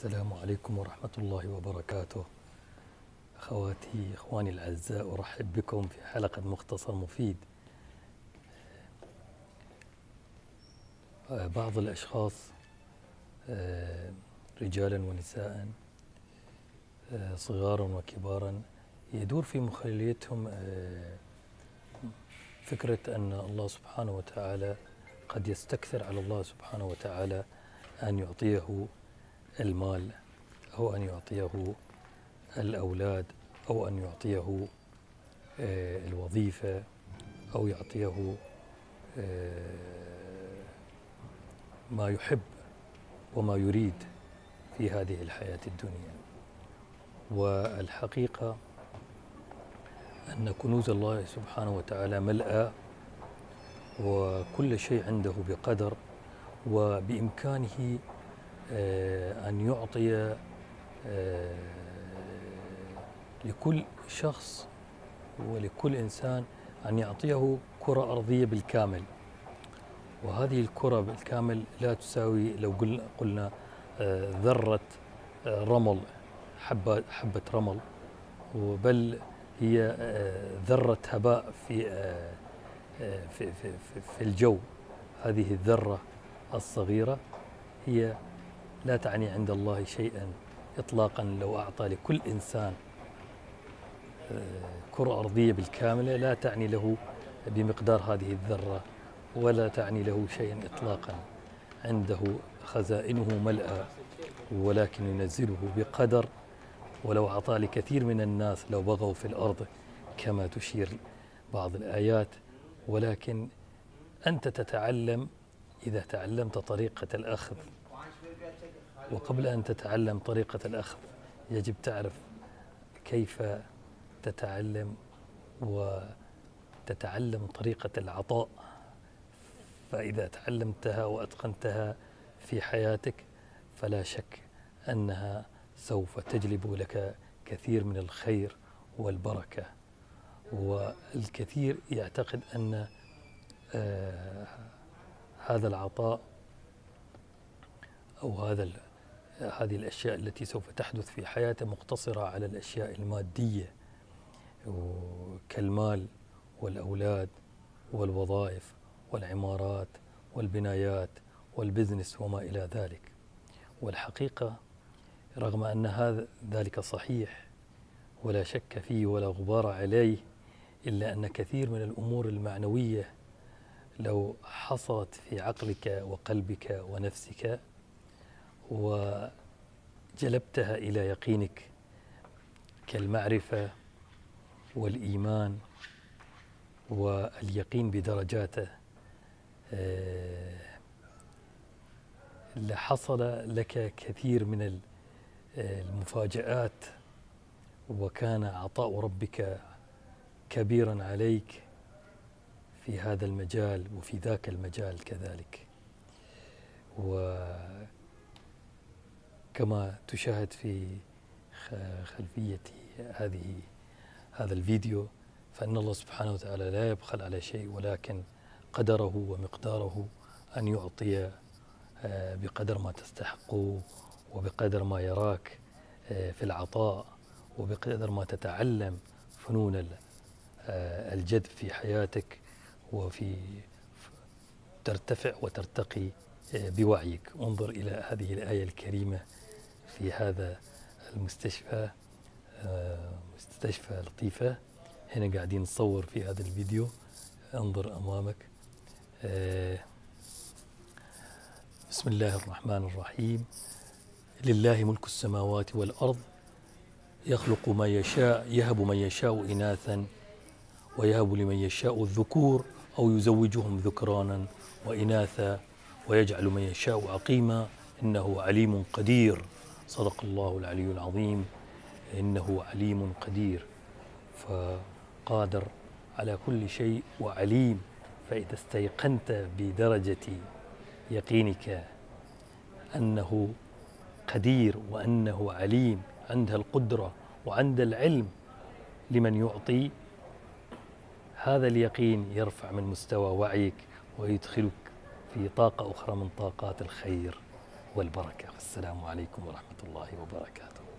السلام عليكم ورحمة الله وبركاته. أخواتي إخواني الأعزاء أرحب بكم في حلقة مختصر مفيد. آه، بعض الأشخاص آه، رجالا ونساء آه، صغارا وكبارا يدور في مخيلتهم فكرة أن الله سبحانه وتعالى قد يستكثر على الله سبحانه وتعالى أن يعطيه المال أو أن يعطيه الأولاد أو أن يعطيه آه، الوظيفة أو يعطيه آه، ما يحب وما يريد في هذه الحياة الدنيا. والحقيقة أن كنوز الله سبحانه وتعالى ملأى وكل شيء عنده بقدر وبإمكانه أن يعطي آه، لكل شخص ولكل إنسان أن يعطيه كرة أرضية بالكامل. وهذه الكرة بالكامل لا تساوي لو قلنا آه، ذرة رمل حبة حبة رمل. بل هي ذرة هباء في في في الجو. هذه الذرة الصغيرة هي لا تعني عند الله شيئا إطلاقا لو أعطى لكل إنسان آه، كرة أرضية بالكاملة لا تعني له بمقدار هذه الذرة ولا تعني له شيئا إطلاقا. عنده خزائنه ملأى ولكن ينزله بقدر. ولو أعطى لكثير من الناس لو بغوا في الأرض كما تشير بعض الآيات. ولكن أنت تتعلم إذا تعلمت طريقة الأخذ. وقبل أن تتعلم طريقة الأخذ يجب تعرف كيف تتعلم وتتعلم طريقة العطاء. فإذا تعلمتها وأتقنتها في حياتك فلا شك أنها سوف تجلب لك كثير من الخير والبركة. والكثير يعتقد أن آه هذا العطاء أو هذا هذه الأشياء التي سوف تحدث في حياته مقتصرة على الأشياء المادية كالمال والأولاد والوظائف والعمارات والبنايات والبزنس وما إلى ذلك. والحقيقة رغم أن هذا ذلك صحيح ولا شك فيه ولا غبار عليه إلا أن كثير من الأمور المعنوية لو حصلت في عقلك وقلبك ونفسك وجلبتها إلى يقينك كالمعرفة والإيمان واليقين بدرجاته آه، لحصل لك كثير من المفاجآت وكان عطاء ربك كبيرا عليك في هذا المجال وفي ذاك المجال كذلك. وكما تشاهد في خلفية هذه هذا الفيديو فإن الله سبحانه وتعالى لا يبخل على شيء ولكن قدره ومقداره أن يعطي آه، بقدر ما تستحقه وبقدر ما يراك آه، في العطاء وبقدر ما تتعلم فنون آه، الجذب في حياتك وفي ترتفع وترتقي بوعيك. انظر إلى هذه الآية الكريمة في هذا المستشفى آه، مستشفى لطيفة. هنا قاعدين نصور في هذا الفيديو. انظر أمامك. آه، بسم الله الرحمن الرحيم. لله ملك السماوات والأرض. يخلق ما يشاء يهب من يشاء إناثا ويهب لمن يشاء الذكور أو يزوجهم ذكرانا وإناثا ويجعل من يشاء عقيما إنه عليم قدير. صدق الله العلي العظيم. إنه عليم قدير. فقادر على كل شيء وعليم. فإذا استيقنت بدرجة يقينك أنه قدير وأنه عليم عندها القدرة وعند العلم لمن يعطي هذا اليقين يرفع من مستوى وعيك ويدخلك في طاقة أخرى من طاقات الخير. والبركة. والسلام عليكم ورحمة الله وبركاته.